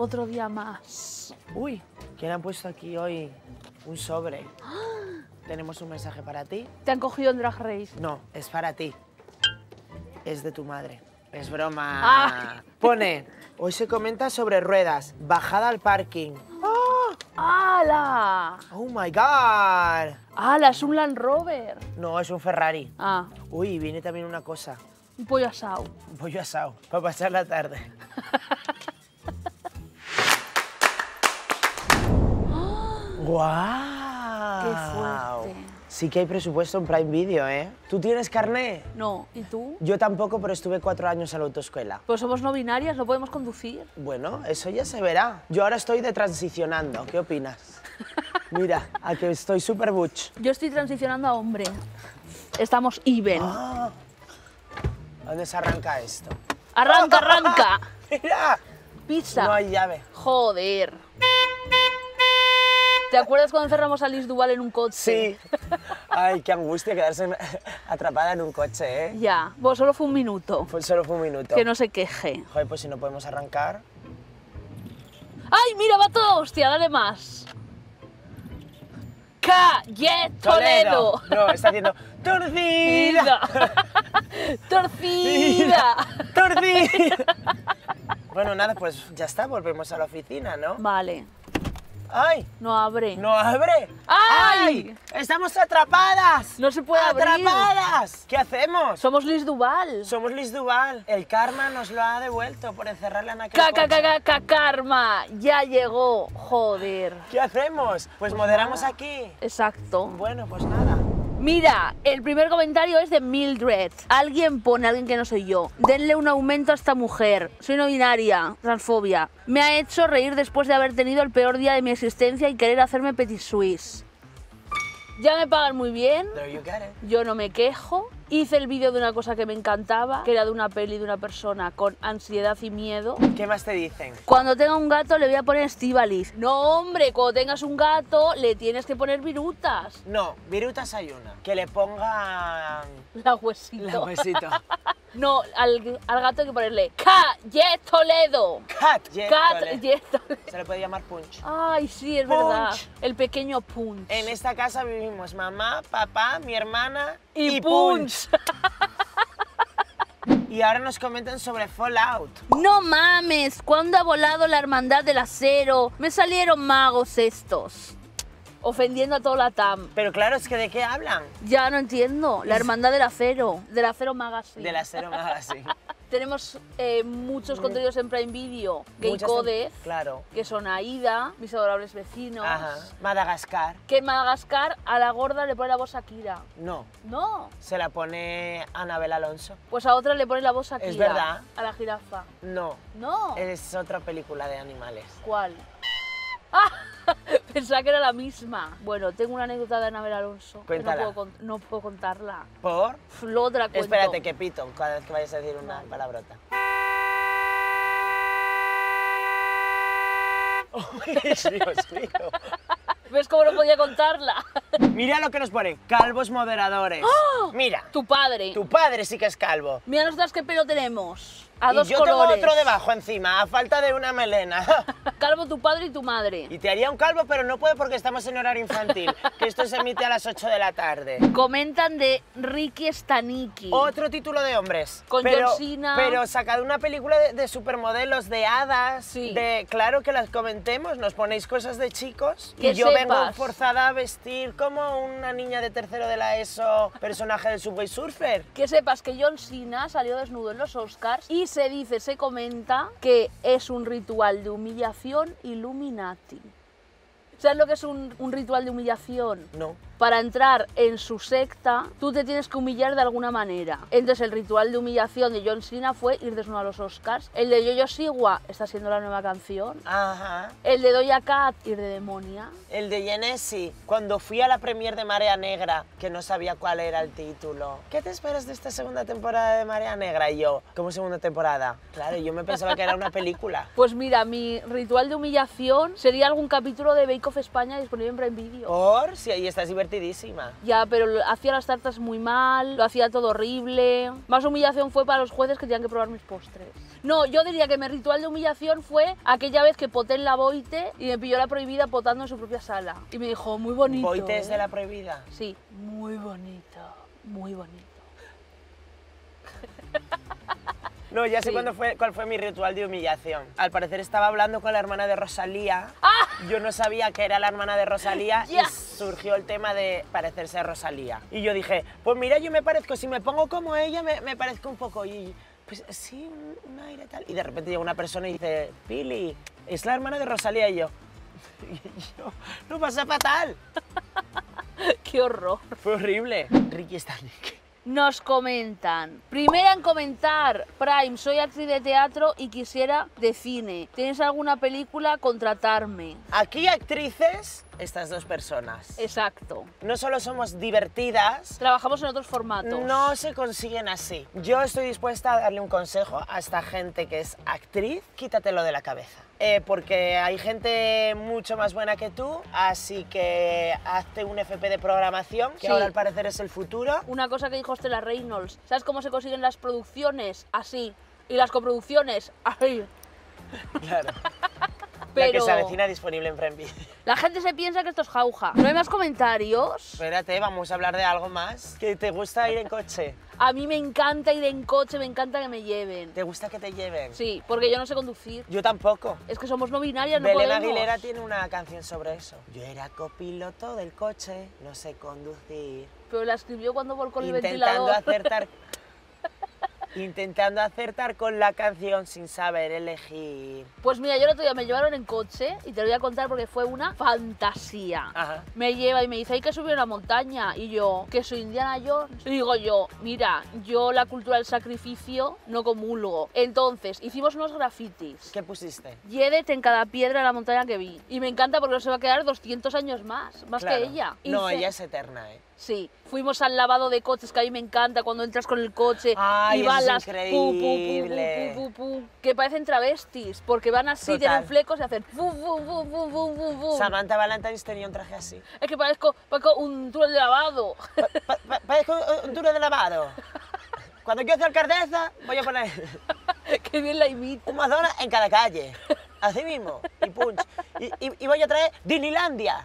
Otro día más. Uy, ¿quién ha puesto aquí hoy un sobre? Tenemos un mensaje para ti. ¿Te han cogido en Drag Race? No, es para ti. Es de tu madre. Es broma. Ah. Pone, hoy se comenta sobre ruedas, bajada al parking. ¡Hala! Oh my god. ¡Hala! Es un Land Rover. No, es un Ferrari. Ah, Uy, viene también una cosa. un pollo asado. Un pollo asado, para pasar la tarde. ¡Guau! ¡Qué fuerte! Sí que hay presupuesto en Prime Video, ¿eh? ¿Tú tienes carné? No, ¿y tú? Yo tampoco, pero estuve cuatro años en la autoescuela. Pues somos no binarias, no podemos conducir. Bueno, eso ya se verá. Yo ahora estoy de transicionando. ¿Qué opinas? Mira, a que estoy súper butch. Yo estoy transicionando a hombre. Estamos even. Ah, ¿Dónde se arranca esto? ¡Arranca, arranca! ¡Mira! Pizza. No hay llave. Joder. ¿Te acuerdas cuando encerramos a Liz Duval en un coche? Sí. Ay, qué angustia quedarse atrapada en un coche, ¿eh? Ya, pues solo fue un minuto. Fue solo fue un minuto. Que no se queje. Joder, pues si no podemos arrancar. ¡Ay, mira, va todo hostia! Dale más. ¡Calle Toledo! No, está haciendo torcida. ¡Torcida! Torcida. bueno, nada, pues ya está, volvemos a la oficina, ¿no? Vale, ¡Ay! no abre. ¡No abre! ¡Ay! ¡Estamos atrapadas! No se puede abrir. ¡Atrapadas! ¿Qué hacemos? Somos Liz Duval. Somos Liz Duval. El karma nos lo ha devuelto por encerrarla en aquel Caca, karma. Ya llegó. Joder. ¿Qué hacemos? Pues moderamos aquí. Exacto. Bueno, pues nada. Mira, el primer comentario es de Mildred. Alguien pone, alguien que no soy yo. Denle un aumento a esta mujer. Soy no binaria, transfobia. Me ha hecho reír después de haber tenido el peor día de mi existencia y querer hacerme petit suisse. Ya me pagan muy bien, There you get it. yo no me quejo. Hice el vídeo de una cosa que me encantaba, que era de una peli de una persona con ansiedad y miedo. ¿Qué más te dicen? Cuando tenga un gato le voy a poner Estivalis. No, hombre, cuando tengas un gato le tienes que poner virutas. No, virutas hay una. Que le pongan La huesito. la huesito. No, al, al gato hay que ponerle Calle Toledo. Cat. Jet, Cat Toledo. Se le puede llamar punch. Ay, sí, es Punch. verdad. El pequeño Punch. En esta casa vivimos mamá, papá, mi hermana y, Punch. Y ahora nos comentan sobre Fallout. No mames, ¿cuándo ha volado la hermandad del acero? Me salieron magos estos. Ofendiendo a toda la TAM. Pero claro, es que ¿de qué hablan? Ya no entiendo. La hermandad del acero. Del acero magazine. Del acero magazine. Tenemos eh, muchos contenidos en Prime Video. Gay Muchas- Codez, Claro. que son Aida, mis adorables vecinos. Ajá. Madagascar. Que en Madagascar a la gorda le pone la voz a Kira. No. No. Se la pone Anabel Alonso. Pues a otra le pone la voz a Kira. Es verdad. A la jirafa. No. No. Es otra película de animales. ¿Cuál? Pensaba que era la misma. Bueno, tengo una anécdota de Anabel Alonso. que Cuéntala. No puedo, con- no puedo contarla. ¿Por? Luego otra cuento. Espérate, que pito cada vez que vayas a decir una Vale. palabrota. ¡Ay, Dios mío! ¿Ves cómo no podía contarla? Mira lo que nos ponen, calvos moderadores. Mira, tu padre. tu padre sí que es calvo. Mira nosotras qué pelo tenemos. A y dos yo colores. tengo otro debajo encima, a falta de una melena. Calvo tu padre y tu madre. y te haría un calvo, pero no puedo porque estamos en horario infantil, que esto se emite a las 8 de la tarde. Comentan de Ricky Staniki. Otro título de hombres. Con pero, John Cena. Pero sacado una película de, de supermodelos, de hadas, Sí. de claro que las comentemos, nos ponéis cosas de chicos Que y yo vengo forzada a vestir como una niña de tercero de la ESO, personaje del Subway Surfer. Que sepas que John Cena salió desnudo en los Oscars y se dice, se comenta que es un ritual de humillación Illuminati. ¿Sabes lo que es un, un ritual de humillación? No. Para entrar en su secta, tú te tienes que humillar de alguna manera. Entonces, el ritual de humillación de John Cena fue ir desnudo a los Oscars. El de Yo-Yo Siwa está siendo la nueva canción. Ajá. El de Doja Cat, ir de demonia. El de Genesi, cuando fui a la premier de Marea Negra, que no sabía cuál era el título. ¿Qué te esperas de esta segunda temporada de Marea Negra? Y yo, ¿cómo segunda temporada? Claro, yo me pensaba que era una película. Pues mira, mi ritual de humillación sería algún capítulo de Bake Off España disponible en Prime Video. Por si ahí estás divertidísima. Ya, pero lo- hacía las tartas muy mal, lo hacía todo horrible. Más humillación fue para los jueces que tenían que probar mis postres. No, yo diría que mi ritual de humillación fue aquella vez que poté en la Boite y me pilló la prohibida potando en su propia sala. Y me dijo, muy bonito. Boites ¿eh?". de la prohibida. Sí, muy bonito, muy bonito. No, ya sé Sí. cuándo fue, cuál fue mi ritual de humillación. Al parecer estaba hablando con la hermana de Rosalía. Yo no sabía que era la hermana de Rosalía y surgió el tema de parecerse a Rosalía. Y yo dije, pues mira, yo me parezco, si me pongo como ella, me, me parezco un poco. Y pues sí, un, aire tal. Y de repente llega una persona y dice, Pili, es la hermana de Rosalía. Y yo, y yo lo pasé fatal. Qué horror. Fue horrible. Ricky Stanek. Nos comentan. Primera en comentar. Prime, soy actriz de teatro y quisiera de cine. ¿Tienes alguna película? Contratarme. Aquí actrices, estas dos personas. Exacto. No solo somos divertidas, Trabajamos en otros formatos. No se consiguen así. Yo estoy dispuesta a darle un consejo a esta gente que es actriz, quítatelo de la cabeza. Eh, porque hay gente mucho más buena que tú, así que hazte un FP de programación, que Sí. ahora al parecer es el futuro. Una cosa que dijo Stella Reynolds. ¿Sabes cómo se consiguen las producciones? Así. Y las coproducciones, así. Claro. Pero La que se avecina disponible en Video. la gente se piensa que esto es jauja. ¿No hay más comentarios? Espérate, vamos a hablar de algo más. ¿Que te gusta ir en coche? A mí me encanta ir en coche, me encanta que me lleven. ¿Te gusta que te lleven? Sí, porque yo no sé conducir. Yo tampoco. Es que somos no binarias, no Belén podemos. Aguilera tiene una canción sobre eso. Yo era copiloto del coche, no sé conducir. Pero la escribió cuando volcó el intentando ventilador. acertar intentando acertar con la canción sin saber elegir. Pues mira, yo el otro día me llevaron en coche y te lo voy a contar porque fue una fantasía. Ajá. Me lleva y me dice, hay que subir una montaña. Y yo, que soy Indiana Jones. Y digo yo, mira, yo la cultura del sacrificio no comulgo. Entonces, hicimos unos grafitis. ¿Qué pusiste? Yedeth en cada piedra de la montaña que vi. Y me encanta porque se va a quedar 200 años más, más Claro. que ella. No, ella es eterna, ¿eh? Sí, fuimos al lavado de coches, que a mí me encanta cuando entras con el coche Ay, y van las pu, pu, pu, pu, increíble. pu, pu, pu, que parecen travestis, porque van así, Total. tienen flecos y hacen fu. Samantha Valentine's tenía un traje así. Es que parezco, parezco un túnel de lavado. Pa- pa- pa- Parezco un duro de lavado. Cuando yo sea alcaldesa, voy a poner Qué bien la imito. un Madonna en cada calle. Así mismo. Y punch. Y, y- y voy a traer Disneylandia.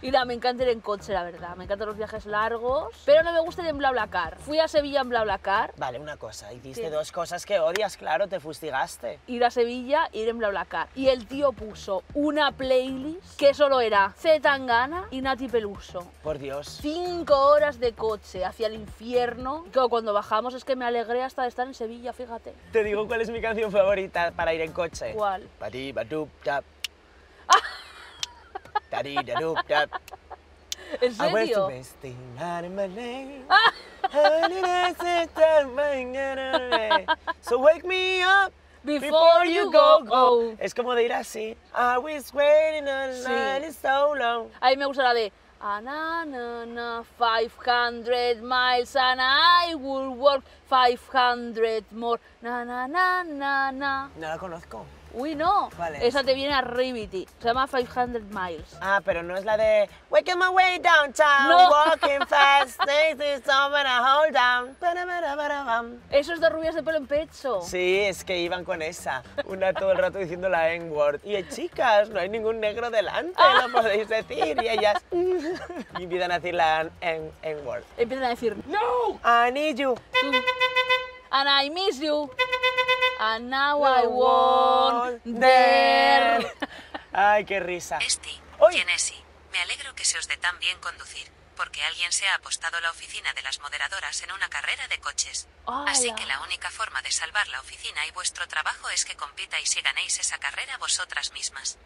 Y nada, me encanta ir en coche, la verdad. Me encantan los viajes largos, pero no me gusta ir en BlaBlaCar. Fui a Sevilla en BlaBlaCar, Vale, una cosa. Hiciste ¿Qué? dos cosas que odias, claro, te fustigaste. ir a Sevilla, ir en BlaBlaCar. Y el tío puso una playlist que solo era C. Tangana y Nati Peluso. Por Dios. Cinco horas de coche hacia el infierno. Y claro, cuando bajamos es que me alegré hasta de estar en Sevilla, fíjate. Te digo cuál es mi canción favorita para ir en coche. ¿Cuál? Da-di-da-dup-dap. ¿En I serio? out my name. Did I God? So wake me up Before you go, go. Es como de ir así. I was waiting all Sí. it's so long. A mí me gusta la de "Ah, na, na, na, 500 miles and I will walk 500 more. Na, na, na, na, na. No la conozco. Uy, no. ¿Cuál es? Esa te viene a Rivity. Se llama 500 miles. Ah, pero no es la de Waking my way downtown, No. walking fast, things is over a hold down. Eso es de rubias de pelo en pecho. Sí, es que iban con esa. Una todo el rato diciendo la N-word. Y chicas, no hay ningún negro delante, lo podéis decir. Y ellas y empiezan a decir la N-word. Empiezan a decir, no. I need you. tú. And I miss you. And now I want there. Ay, qué risa. Esti. Genesi, me alegro que se os dé tan bien conducir, porque alguien se ha apostado la oficina de las moderadoras en una carrera de coches. Así que la única forma de salvar la oficina y vuestro trabajo es que compitáis y ganéis esa carrera vosotras mismas.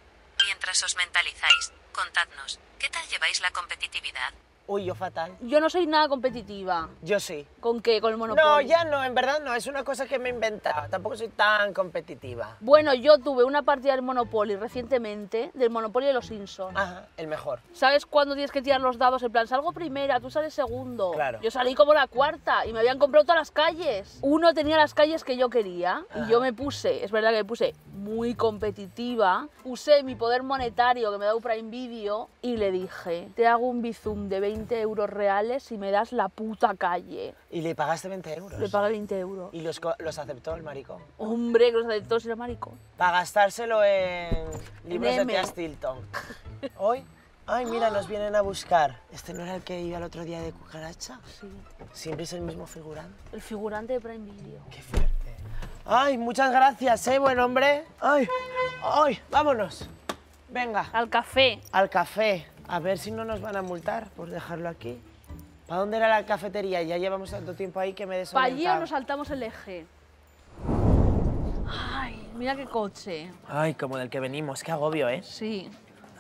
Mientras os mentalizáis, contadnos, ¿qué tal lleváis la competitividad? Uy, yo fatal. Yo no soy nada competitiva. Yo sí. ¿Con qué? Con el Monopoly. No, ya no, en verdad no, es una cosa que me he inventado. Tampoco soy tan competitiva. Bueno, yo tuve una partida del Monopoly recientemente, del Monopoly de los Simpsons. Ajá, el mejor. ¿Sabes cuándo tienes que tirar los dados? En plan, salgo primera, tú sales segundo. Claro. Yo salí como la cuarta y me habían comprado todas las calles. Uno tenía las calles que yo quería y yo me puse, es verdad que me puse muy competitiva, usé mi poder monetario que me da Prime Video y le dije, te hago un bizum de 20 euros reales si me das la puta calle. Y le pagaste 20 euros. Le pagué 20 euros. Y los, los aceptó el maricón. Hombre, que los aceptó si era maricón. Para gastárselo en libros de M. Tia Stilton. Hoy, ay, mira, nos vienen a buscar. ¿Este no era el que iba el otro día de cucaracha? Sí. Siempre es el mismo figurante. El figurante de Prime Video. Qué fuerte. Ay, muchas gracias, ¿eh, buen hombre? Ay, ay, vámonos. Venga, Al café. al café. A ver si no nos van a multar por dejarlo aquí. ¿Para dónde era la cafetería? Ya llevamos tanto tiempo ahí que me he ¿Para allí o nos saltamos el eje? Ay, mira qué coche. Ay, como del que venimos, qué agobio, ¿eh? Sí.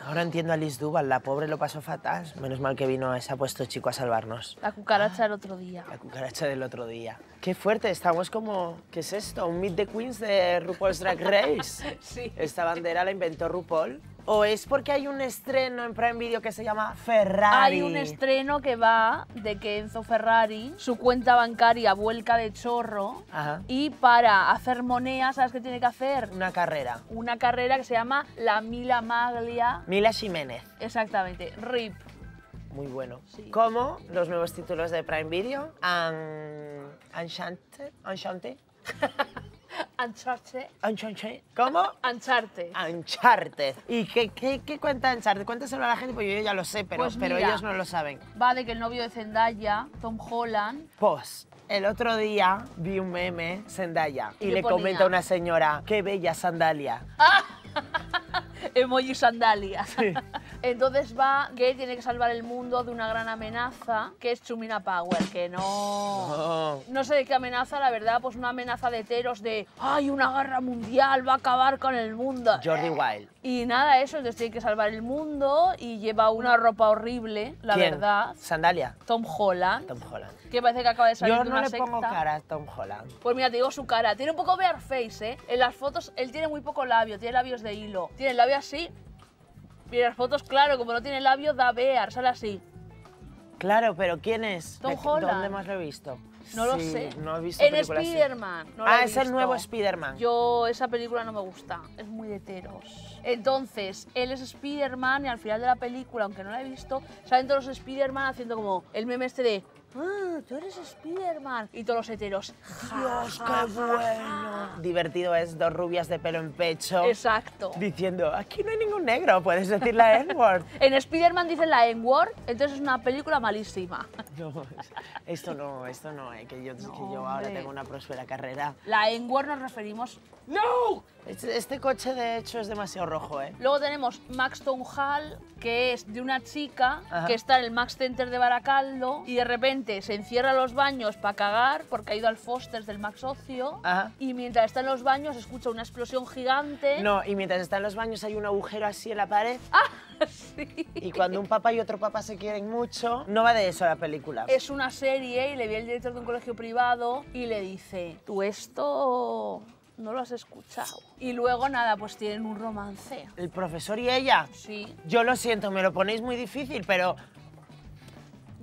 Ahora entiendo a Liz Duval, la pobre lo pasó fatal. Menos mal que vino ese apuesto chico a salvarnos. La cucaracha el otro día. La cucaracha del otro día. Qué fuerte, estamos como... ¿Qué es esto? ¿Un Meet the Queens de RuPaul's Drag Race? Sí. ¿Esta bandera la inventó RuPaul? ¿O es porque hay un estreno en Prime Video que se llama Ferrari? Hay un estreno que va de que Enzo Ferrari, su cuenta bancaria vuelca de chorro Ajá. y para hacer moneda, ¿sabes qué tiene que hacer? Una carrera. Una carrera que se llama la Mila Maglia. Mila Jiménez. Exactamente, RIP. Muy bueno. Sí. Como los nuevos títulos de Prime Video. An... Enchanted. Enchanted. Uncharted. Enchanted. ¿Cómo? Uncharted. Uncharted. ¿Y qué, qué, qué cuenta Uncharted? Cuéntaselo a la gente, porque yo ya lo sé, pero, Pues pero mira. ellos no lo saben. Va de que el novio de Zendaya, Tom Holland, Pues, el otro día vi un meme, Zendaya, y ¿Qué le ponía? comenta a una señora, qué bella sandalia. emoji sandalia. Entonces va que tiene que salvar el mundo de una gran amenaza, que es Chumina Power, que no... Oh. No sé de qué amenaza, la verdad, pues una amenaza de heteros de ¡Ay, una guerra mundial va a acabar con el mundo! Jordi Wild. Y nada, eso, entonces tiene que salvar el mundo y lleva una ropa horrible, la ¿Quién? verdad. Sandalia. Tom Holland, Tom Holland. que parece que acaba de salir Yo de no una le secta. pongo cara a Tom Holland. Pues mira, te digo su cara. Tiene un poco bear face, ¿eh? En las fotos él tiene muy poco labio, tiene labios de hilo. Tiene el labio así. Y en las fotos, claro, como no tiene labio, da bear, sale así. Claro, pero ¿quién es? Tom ¿De- Holland. ¿Dónde más lo he visto? No lo Sí, sé. No he visto En. Spider-Man. no ah, es el nuevo Spider-Man. Yo, esa película no me gusta, es muy de heteros. Entonces, él es Spider-Man y al final de la película, aunque no la he visto, salen todos los Spider-Man haciendo como el meme este de ¡Ah, tú eres Spider-Man! Y todos los heteros. Dios, qué bueno. Divertido es dos rubias de pelo en pecho. Exacto. Diciendo, aquí no hay ningún negro, puedes decir la N-word. En Spider-Man dicen la N-word, entonces es una película malísima. No, esto no, esto no, eh, que yo, que No, yo ahora tengo una próspera carrera. La N-word nos referimos. ¡No! Este, este coche, de hecho, es demasiado rojo, ¿eh? Luego tenemos Max Town Hall, que es de una chica Ajá. que está en el Max Center de Baracaldo y de repente se encierra en los baños para cagar porque ha ido al Foster's del Max Ocio. Ajá. Y mientras está en los baños escucha una explosión gigante. No, y mientras está en los baños hay un agujero así en la pared. Ah, sí. Y cuando un papá y otro papá se quieren mucho, no va de eso la película. Es una serie y le vi el director de un colegio privado y le dice, tú esto no lo has escuchado. Y luego nada, pues tienen un romance. El profesor y ella. Sí. Yo lo siento, me lo ponéis muy difícil, pero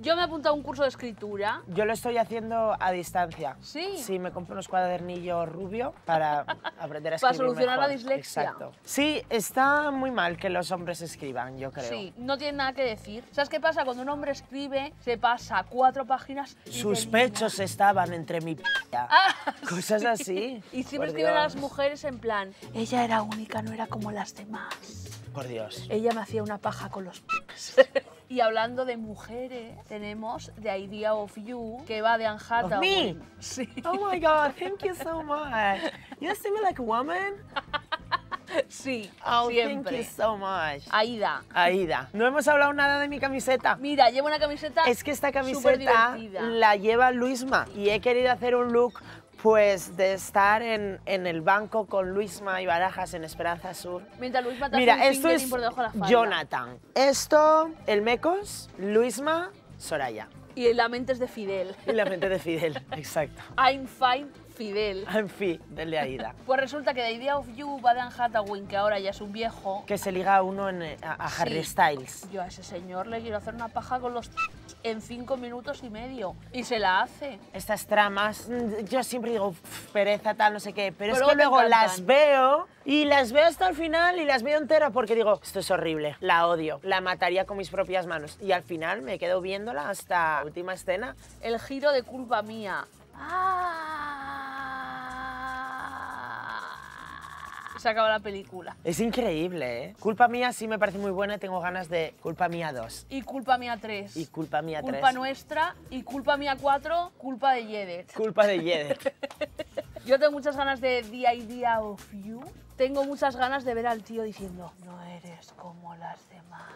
Yo me he apuntado a un curso de escritura. yo lo estoy haciendo a distancia. Sí. Sí, me compro unos cuadernillos rubio para aprender a escribir Para solucionar la mejor. dislexia. Exacto. Sí, está muy mal que los hombres escriban, yo creo. Sí, no tiene nada que decir. ¿Sabes qué pasa? Cuando un hombre escribe, se pasa cuatro páginas y Sus pechos estaban entre mi p***. Ah, Cosas así. Y siempre escriben a las mujeres en plan, ella era única, no era como las demás. Por Dios. Ella me hacía una paja con los pies. y hablando de mujeres, tenemos The Idea of You, que va de Anne Hathaway. me? Sí. Oh my God, thank you so much. You see me like a woman? Sí, Oh, siempre. thank you so much. Aida. Aida, no hemos hablado nada de mi camiseta. Mira, lleva una camiseta Es que esta camiseta la lleva Luisma y he querido hacer un look pues de estar en, en el banco con Luisma y Barajas en Esperanza Sur. Mientras Luis Mata Mira, hace un esto es por debajo de la falda. Jonathan. Esto, el Mecos, Luisma Soraya. Y la mente es de Fidel. Y la mente de Fidel, exacto. I'm fine, Fidel. En fin, del de Aida. Pues resulta que The Idea of You va de Anne Hathaway, que ahora ya es un viejo. Que se liga a uno en, eh, a, a Harry Sí. Styles. Yo a ese señor le quiero hacer una paja con los en cinco minutos y medio. Y se la hace. Estas tramas, mm, yo siempre digo, "Pf, pereza, tal, no sé qué, pero, Pero es que luego encantan. las veo y las veo hasta el final y las veo enteras porque digo, esto es horrible, la odio, la mataría con mis propias manos. Y al final me quedo viéndola hasta la última escena. El giro de culpa mía. Ah. Se acaba la película. Es increíble, ¿eh? Culpa mía sí me parece muy buena y tengo ganas de Culpa mía 2 Y culpa mía 3. y Culpa mía 3. Culpa nuestra. Y culpa mía 4. Culpa de Yedet. Culpa de Yedet. Yo tengo muchas ganas de The Idea of You. Tengo muchas ganas de ver al tío diciendo, no eres como las demás.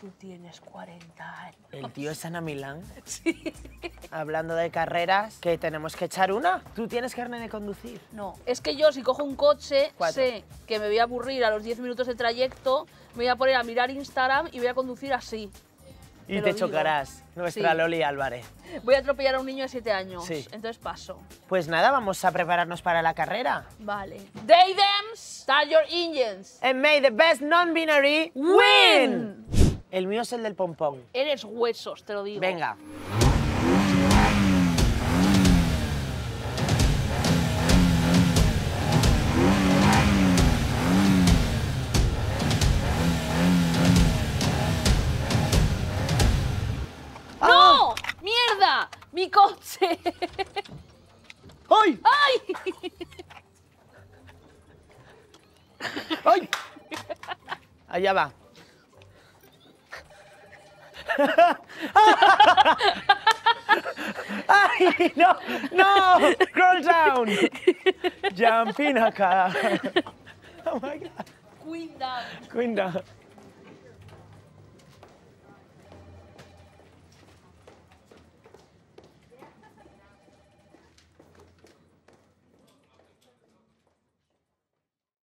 Tú tienes 40 años. El tío es Ana Milán. Hablando de carreras, que tenemos que echar una. Tú tienes carne de conducir. No, es que yo si cojo un coche, Cuatro. sé que me voy a aburrir a los 10 minutos de trayecto, me voy a poner a mirar Instagram y voy a conducir así. Y Te te, chocarás, nuestra Sí. Loli Álvarez. Voy a atropellar a un niño de 7 años. Sí. Entonces paso. Pues nada, vamos a prepararnos para la carrera. Vale. Them, start your engines. And may the best non-binary win. El mío es el del pompón. Eres huesos, te lo digo. Venga. ¡No! ¡Mierda! ¡Mi coche! ¡Ay! ¡Ay! ¡Ay! Allá va. ¡Ay! ¡No! ¡No! ¡Scroll down! Jumping acá. Oh my god. Cuidado. Cuidado.